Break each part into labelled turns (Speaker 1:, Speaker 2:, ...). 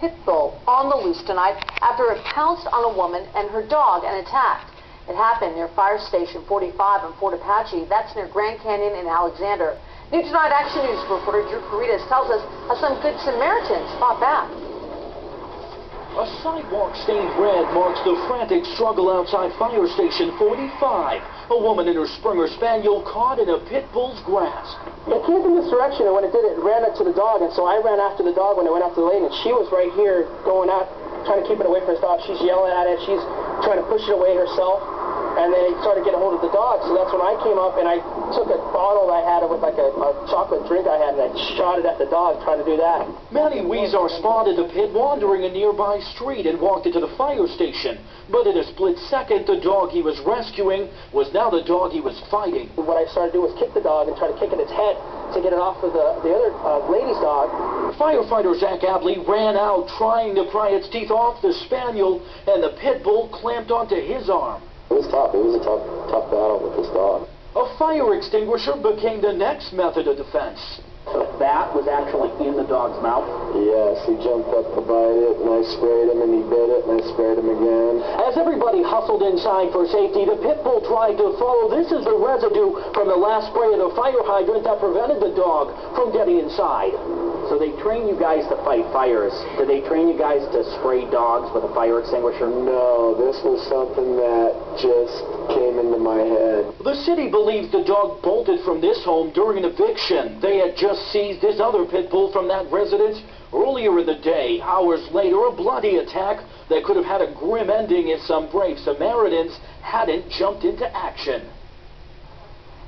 Speaker 1: pit bull on the loose tonight after it pounced on a woman and her dog and attacked. It happened near Fire Station 45 in Fort Apache. That's near Grand Canyon in Alexander. New Tonight Action News reporter Drew Caritas tells us how some good Samaritans fought back.
Speaker 2: A sidewalk stained red marks the frantic struggle outside Fire Station 45. A woman in her Springer Spaniel caught in a pit bull's grasp.
Speaker 3: It came from this direction, and when it did, it ran up to the dog, and so I ran after the dog when it went after the lane, and she was right here going out, trying to keep it away from the dog. She's yelling at it. She's trying to push it away herself and they started getting a hold of the dog. So that's when I came up and I took a bottle I had with like a, a chocolate drink I had and I shot it at the dog trying to do that.
Speaker 2: Manny Weezer spotted the pit wandering a nearby street and walked into the fire station. But in a split second, the dog he was rescuing was now the dog he was fighting.
Speaker 3: What I started to do was kick the dog and try to kick at its head to get it off of the, the other uh, lady's dog.
Speaker 2: Firefighter Zach Adley ran out trying to pry its teeth off the spaniel, and the pit bull clamped onto his arm.
Speaker 4: It was tough. It was a tough, tough battle with this dog.
Speaker 2: A fire extinguisher became the next method of defense.
Speaker 5: The bat was actually in the dog's mouth?
Speaker 4: Yes, he jumped up to bite it, and I sprayed him, and he bit it, and I sprayed him again.
Speaker 2: As everybody hustled inside for safety, the pit bull tried to follow. This is the residue from the last spray of the fire hydrant that prevented the dog from getting inside.
Speaker 5: So they train you guys to fight fires. Do they train you guys to spray dogs with a fire extinguisher?
Speaker 4: No, this was something that just came into my head.
Speaker 2: The city believes the dog bolted from this home during an eviction. They had just seized this other pit bull from that residence earlier in the day. Hours later, a bloody attack that could have had a grim ending if some brave Samaritans hadn't jumped into action.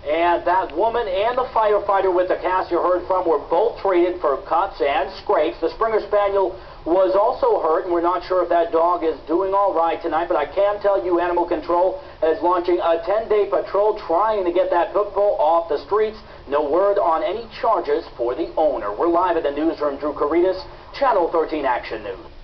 Speaker 2: And that woman and the firefighter with the cast you heard from were both treated for cuts and scrapes. The Springer Spaniel was also hurt, and we're not sure if that dog is doing all right tonight, but I can tell you Animal Control is launching a 10-day patrol trying to get that pit bull off the streets. No word on any charges for the owner. We're live at the newsroom. Drew Caritas, Channel 13 Action News.